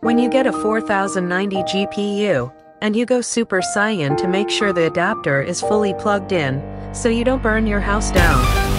When you get a 4090 GPU, and you go Super Saiyan to make sure the adapter is fully plugged in, so you don't burn your house down.